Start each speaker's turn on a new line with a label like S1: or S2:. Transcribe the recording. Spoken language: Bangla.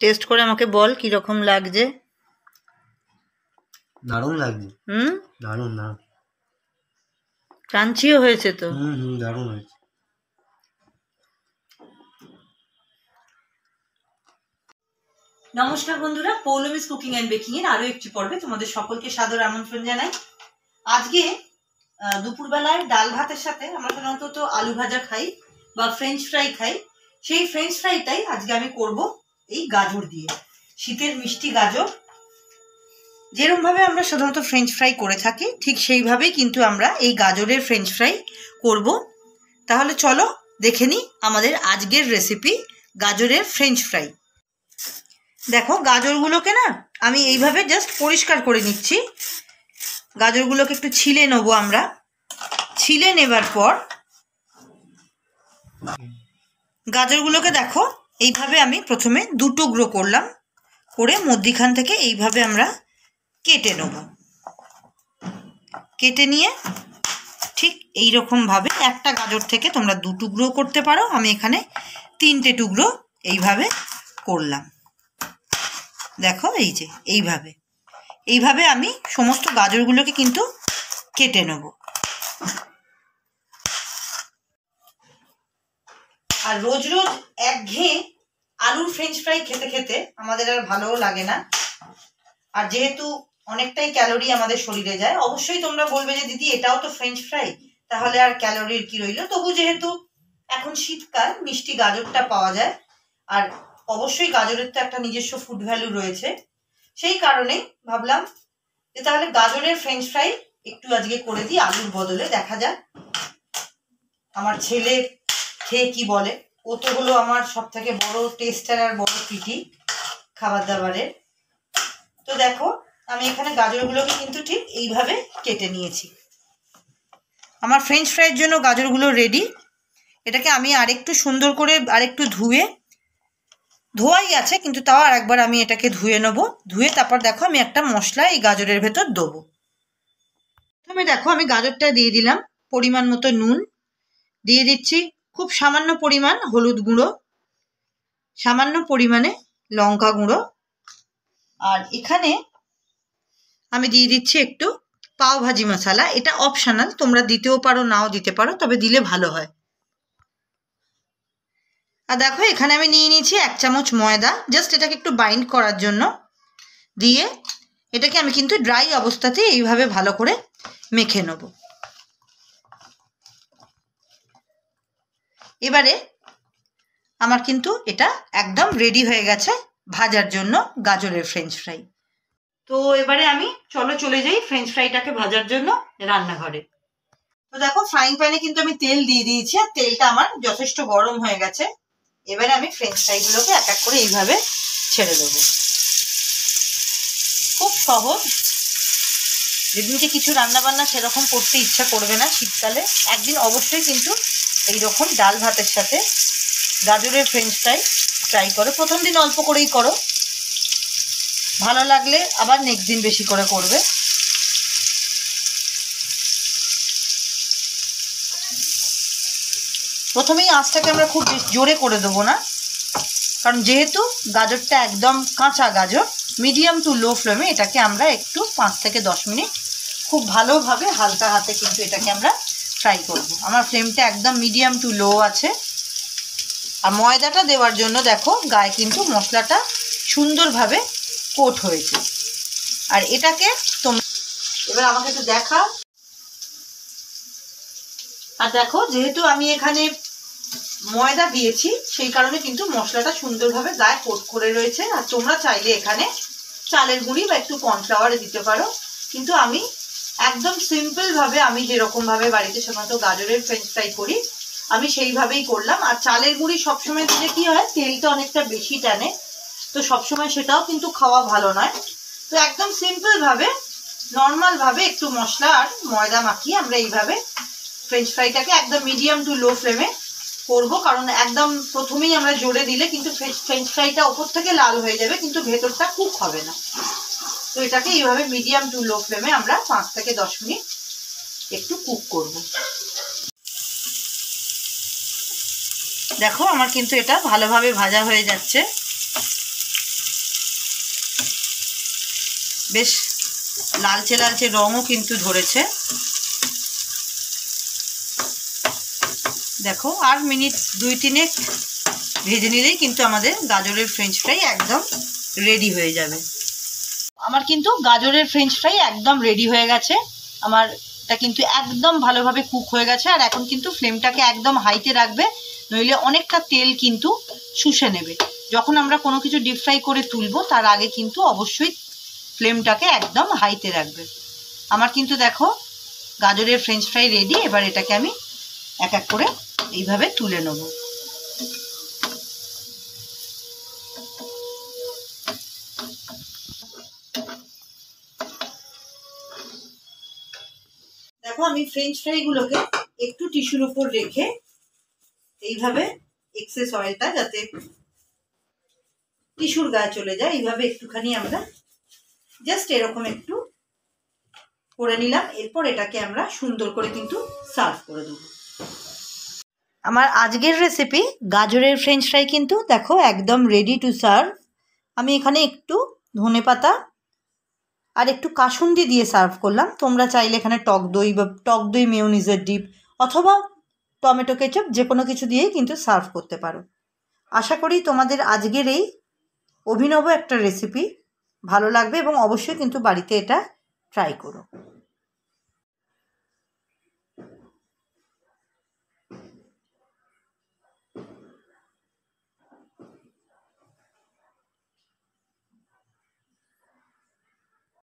S1: টেস্ট করে আমাকে বল কীরকম লাগছে।
S2: দারুণ লাগছে।
S1: হুম?
S2: দারুণ দারুণ
S1: ক্রাঞ্চিও হয়েছে তো।
S2: হুম হুম দারুণ হয়েছে।
S1: নমস্কার বন্ধুরা পৌলমিস কুকিং অ্যান্ড বেকিং এর আরও একটি পর্বে তোমাদের সকলকে সাদর আমন্ত্রণ জানাই। আজকে আহ, দুপুরবেলায় ডাল ভাতের সাথে আমরা সাধারণত তো আলু ভাজা খাই বা ফ্রেঞ্চ ফ্রাই খাই। সেই ফ্রেঞ্চ ফ্রাইটাই আজকে আমি করব। এই গাজর দিয়ে। শীতের মিষ্টি গাজর। যেরকম ভাবে আমরা সাধারণত ফ্রেঞ্চ ফ্রাই করে থাকি ঠিক সেইভাবেই কিন্তু আমরা এই গাজরের ফ্রেঞ্চ ফ্রাই করব। তাহলে চলো দেখে নিই আমাদের আজকের রেসিপি গাজরের ফ্রেঞ্চ ফ্রাই দেখো গাজরগুলোকে না আমি এইভাবে জাস্ট পরিষ্কার করে নিচ্ছি। গাজরগুলোকে একটু ছিলে নেব আমরা। ছিলে নেবার পর গাজরগুলোকে দেখো এইভাবে আমি প্রথমে দু টুকরো করলাম, করে মধ্যিখান থেকে এইভাবে আমরা কেটে নেব। কেটে নিয়ে ঠিক এই ভাবে একটা গাজর থেকে তোমরা দু টুকরো করতে পারো, আমি এখানে তিনটে টুকরো এইভাবে করলাম। দেখো এই যে, এইভাবে। এইভাবে আমি সমস্ত গাজরগুলোকে কিন্তু কেটে নেব। আর রোজ রোজ একঘেয়ে আলুর ফ্রেঞ্চ ফ্রাই খেতে খেতে আমাদের আর ভালোও লাগে না। আর যেহেতু অনেকটাই ক্যালোরি আমাদের শরীরে যায়, অবশ্যই তোমরা বলবে যে, দিদি, এটাও তো ফ্রেঞ্চ ফ্রাই তাহলে আর ক্যালোরির কি রইল? তবু যেহেতু এখন শীতকাল, মিষ্টি গাজরটা পাওয়া যায়। আর অবশ্যই গাজরের তো একটা নিজস্ব ফুড ভ্যালু রয়েছে। সেই কারণে ভাবলাম যে, তাহলে গাজরের ফ্রেঞ্চ ফ্রাই একটু আজকে করে দিই, আলুর বদলে দেখা যাক। আমার ছেলে খেয়ে কি বলে? ও তো হলো আমার সব থেকে বড় টেস্টার আর বড় পিটি খাবার দাবারের তো দেখো, আমি এখানে গাজরগুলোকে কিন্তু ঠিক এইভাবে কেটে নিয়েছি। আমার ফ্রেঞ্চ ফ্রাইয়ের জন্য গাজরগুলো রেডি এটাকে আমি আরেকটু সুন্দর করে আরেকটু ধুয়ে, ধোয়াই আছে, কিন্তু তাও আর একবার আমি এটাকে ধুয়ে নেব। ধুয়ে তারপর দেখো, আমি একটা মশলা এই গাজরের ভেতর দেবো। প্রথমে দেখো, আমি গাজরটা দিয়ে দিলাম, পরিমাণ মতো নুন। দিয়ে দিচ্ছি খুব সামান্য পরিমাণ হলুদ গুঁড়ো, সামান্য পরিমাণে লঙ্কা গুঁড়ো। আর এখানে আমি দিয়ে দিচ্ছি একটু পাও ভাজি মশলা। এটা অপশনাল তোমরা দিতেও পারো, নাও দিতে পারো, তবে দিলে ভালো হয়। আর দেখো, এখানে আমি নিয়ে নিয়েছি এক চামচ ময়দা। জাস্ট এটাকে একটু বাইন্ড করার জন্য দিয়ে এটাকে আমি কিন্তু ড্রাই অবস্থাতে এইভাবে ভালো করে মেখে নেব। এবারে আমার কিন্তু এটা একদম রেডি হয়ে গেছে ভাজার জন্য গাজরের ফ্রেঞ্চ ফ্রাই তো এবারে আমি, চলো চলে যাই ফ্রেঞ্চ ফ্রাইটাকে ভাজার জন্য রান্নাঘরে। তো দেখো ফ্রাইং প্যানে কিন্তু আমি তেল দিয়ে দিয়েছি আর তেলটা আমার যথেষ্ট গরম হয়ে গেছে। এবারে আমি ফ্রেঞ্চ ফ্রাইগুলোকে এক এক করে এইভাবে ছেড়ে দেবো। খুব সহজ। যেদিনকে কিছু রান্নাবান্না সেরকম করতে ইচ্ছা করবে না শীতকালে, একদিন অবশ্যই কিন্তু এইরকম ডাল ভাতের সাথে গাজরের ফ্রেঞ্চ ফ্রাই ট্রাই করো। প্রথম দিন অল্প করেই করো। ভালো লাগলে আবার নেক্সট দিন বেশি করে করবে। প্রথমেই আঁচটাকে আমরা খুব জোরে করে দেবো না, কারণ যেহেতু গাজরটা একদম কাঁচা গাজর মিডিয়াম টু লো ফ্লেমে এটাকে আমরা একটু পাঁচ থেকে দশ মিনিট খুব ভালোভাবে হালকা হাতে কিন্তু এটাকে আমরা ফ্রাই করব। আমার ফ্লেমটা একদম মিডিয়াম টু লো আছে। আর ময়দাটা দেওয়ার জন্য দেখো, গায়ে কিন্তু মশলাটা সুন্দরভাবে কোট হয়েছে। আর এটাকে তোমরা এবার আমাকে একটু দেখা আর দেখো, যেহেতু আমি এখানে ময়দা দিয়েছি, সেই কারণে কিন্তু মশলাটা সুন্দরভাবে গায়ে কোট করে রয়েছে। আর তোমরা চাইলে এখানে চালের গুঁড়ি বা একটু কর্নফ্লাওয়ারে দিতে পারো। কিন্তু আমি একদম সিম্পল ভাবে আমি যেরকম ভাবে বাড়িতে সাধারণত গাজরের ফ্রেঞ্চ ফ্রাই করি, আমি সেইভাবেই করলাম। আর চালের গুঁড়ি সবসময় দিলে কি হয়, তেলটা অনেকটা বেশি টানে। তো সবসময় সেটাও কিন্তু খাওয়া ভালো নয়। তো একদম সিম্পল ভাবে নর্মাল ভাবে একটু মশলা আর ময়দা মাখিয়ে আমরা এইভাবে ফ্রেঞ্চ ফ্রাইটাকে একদম মিডিয়াম টু লো ফ্লেমে করব। কারণ একদম প্রথমেই আমরা জোরে দিলে কিন্তু ফ্রেঞ্চ ফ্রাইটা ওপর থেকে লাল হয়ে যাবে, কিন্তু ভেতরটা কুক হবে না। তো এটাকে এইভাবে মিডিয়াম টু লো ফ্লেমে আমরা পাঁচ থেকে দশ মিনিট একটু কুক করব। দেখো, আমার কিন্তু এটা ভালোভাবে ভাজা হয়ে যাচ্ছে। বেশ লালচে লালচে রঙও কিন্তু ধরেছে। দেখো, আর মিনিট দুই তিনেক ভেজে নিলেই কিন্তু আমাদের গাজরের ফ্রেঞ্চ ফ্রাই একদম রেডি হয়ে যাবে। আমার কিন্তু গাজরের ফ্রেঞ্চ ফ্রাই একদম রেডি হয়ে গেছে। আমার এটা কিন্তু একদম ভালোভাবে কুক হয়ে গেছে আর এখন কিন্তু ফ্লেমটাকে একদম হাইতে রাখবে, নইলে অনেকটা তেল কিন্তু শুষে নেবে। যখন আমরা কোনো কিছু ডিপ ফ্রাই করে তুলবো, তার আগে কিন্তু অবশ্যই ফ্লেমটাকে একদম হাইতে রাখবে। আমার কিন্তু দেখো, গাজরের ফ্রেঞ্চ ফ্রাই রেডি এবার এটাকে আমি এক এক করে এইভাবে তুলে নেব। দেখো আমি ফ্রেঞ্চ ফ্রাইগুলোকে একটু টিস্যুর উপর রেখে এইভাবে এক্সেস অয়েলটা যাতে টিস্যুর গায়ে চলে যায়, এইভাবে একটুখানি আমরা জাস্ট এরকম একটু করে নিলাম, এরপর এটাকে আমরা সুন্দর করে কিন্তু সার্ভ করে দেবো। আমার আজকের রেসিপি গাজরের ফ্রেঞ্চ ফ্রাই কিন্তু দেখো একদম রেডি টু সার্ভ আমি এখানে একটু ধনে পাতা আর একটু কাসুন্দি দিয়ে সার্ভ করলাম। তোমরা চাইলে এখানে টক দই বা টক দই মেয়োনিজের ডিপ অথবা টমেটো কেচাপ যে কোনো কিছু দিয়েই কিন্তু সার্ভ করতে পারো। আশা করি তোমাদের আজকের এই অভিনব একটা রেসিপি ভালো লাগবে এবং অবশ্যই কিন্তু বাড়িতে এটা ট্রাই করো।